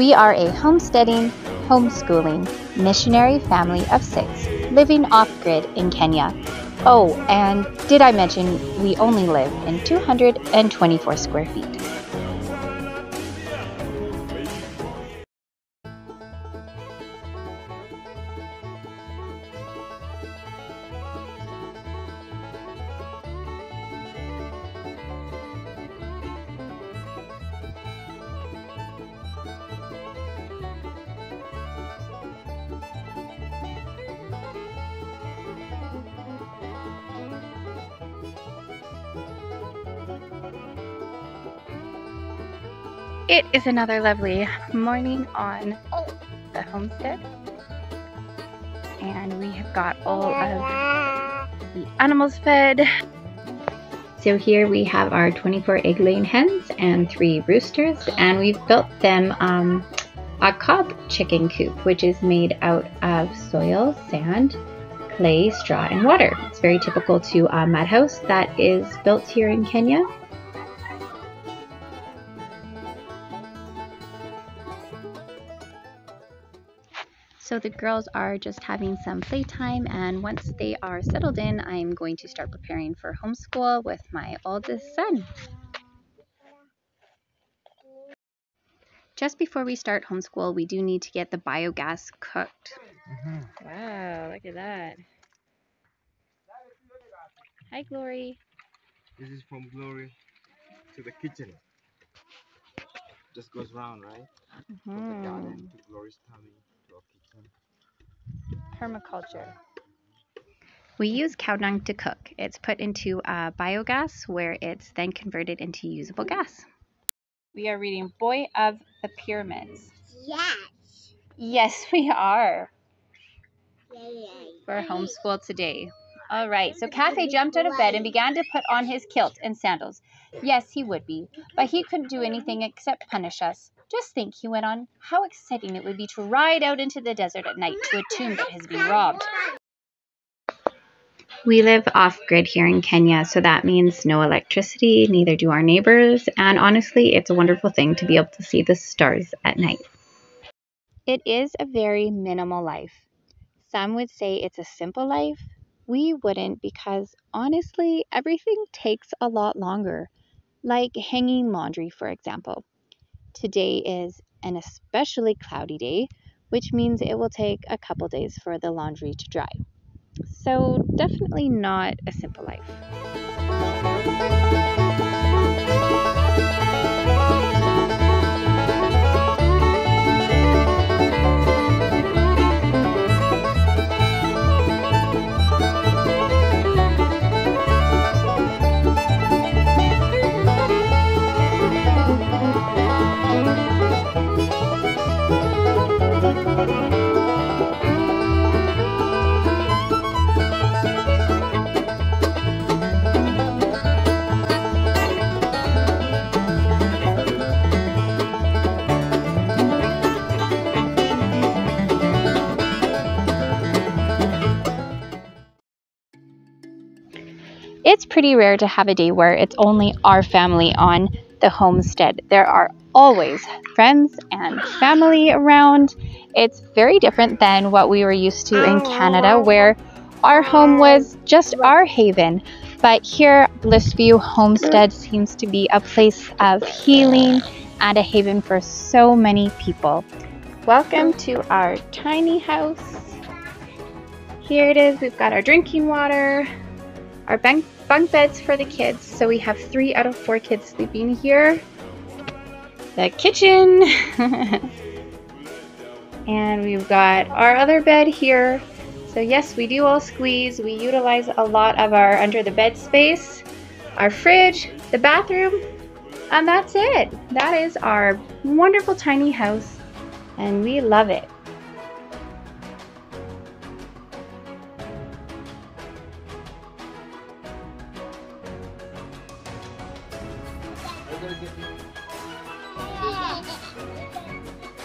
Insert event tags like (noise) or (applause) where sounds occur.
We are a homesteading, homeschooling, missionary family of six living off grid in Kenya. Oh, and did I mention we only live in 224 square feet? It is another lovely morning on the homestead. And we have got all of the animals fed. So here we have our 24 egg laying hens and three roosters and we've built them um, a cob chicken coop which is made out of soil, sand, clay, straw, and water. It's very typical to a mud house that is built here in Kenya. So the girls are just having some playtime and once they are settled in, I'm going to start preparing for homeschool with my oldest son. Just before we start homeschool, we do need to get the biogas cooked. Mhm. Wow, look at that. Hi, Glory. This is from Glory to the kitchen. Just goes round, right? From the garden to Glory's tummy to our kitchen. Permaculture. We use cow dung to cook. It's put into a biogas where it's then converted into usable gas. We are reading Boy of the Pyramids. Yes. Yes, (laughs) we are. Yay. For homeschool today. All right, so Kaffe jumped out of bed and began to put on his kilt and sandals. Yes, he would be, but he couldn't do anything except punish us. Just think, he went on, how exciting it would be to ride out into the desert at night to a tomb that has been robbed. We live off grid here in Kenya, so that means no electricity, neither do our neighbors, and honestly, it's a wonderful thing to be able to see the stars at night. It is a very minimal life. Some would say it's a simple life. We wouldn't because honestly, everything takes a lot longer, like hanging laundry, for example. Today is an especially cloudy day, which means it will take a couple days for the laundry to dry. So, definitely not a simple life. It's pretty rare to have a day where it's only our family on the homestead. There are always friends and family around. It's very different than what we were used to in Canada, where our home was just our haven. But here, Blissview Homestead seems to be a place of healing and a haven for so many people. Welcome to our tiny house. Here it is. We've got our drinking water, our bunk, bunk beds for the kids. So we have three out of four kids sleeping here. The kitchen. (laughs) and we've got our other bed here. So yes, we do all squeeze. We utilize a lot of our under the bed space, our fridge, the bathroom, and that's it. That is our wonderful tiny house and we love it. go get me. (laughs)